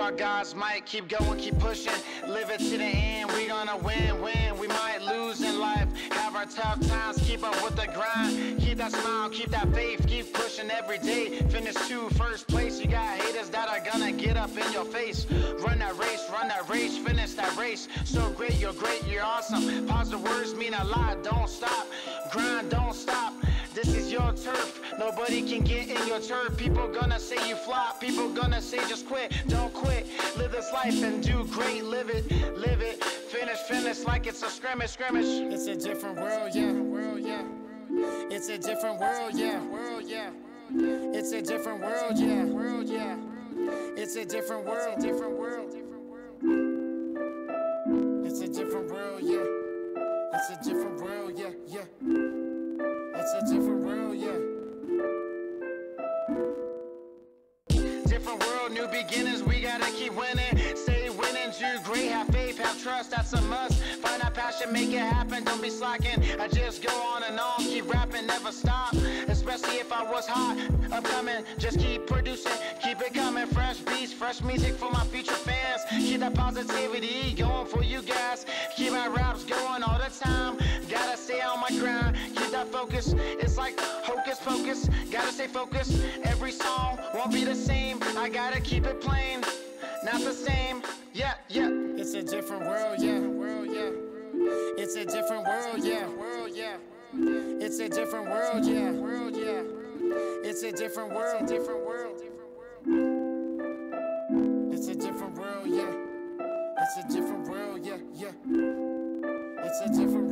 our God's might. Keep going, keep pushing. Live it to the end. We gonna win, win. We might lose in life. Have our tough times. Keep up with the grind. Keep that smile, keep that faith. Keep pushing every day. Finish two, first place. You got haters that are gonna get up in your face. Run that race, run that race. Finish that race. So great, you're great, you're awesome. Positive words mean a lot. Don't stop. Grind, don't stop. This is your turf. Nobody can get in your turf. People gonna say you flop. People gonna say just quit. Don't quit. Live this life and do great. Live it, live it. Finish, finish like it's a scrimmage, scrimmage. It's a different world, yeah. World, yeah. It's a different world, yeah. World, yeah. It's a different world, yeah. World, yeah. It's a different world, it's a different world. It's a different world, yeah. It's a different world, yeah, yeah. It's a different Different world, new beginnings, we gotta keep winning. Stay winning, do great, have faith, have trust, that's a must. Find that passion, make it happen, don't be slacking. I just go on and on, keep rapping, never stop. Especially if I was hot, upcoming, just keep producing, keep it coming. Fresh beats, fresh music for my future fans. Keep that positivity going for you guys. Keep my raps going all the time. Gotta stay on my grind, keep that focus. It's like hocus pocus, gotta stay focused. Every song won't be the same. I gotta keep it plain, not the same. Yeah, yeah. It's a different world, yeah. World, yeah. It's a different world, yeah. World, yeah. It's a different world, yeah. World, yeah. It's a different world, different world. It's a different world, yeah. It's a different world, yeah, yeah. It's a different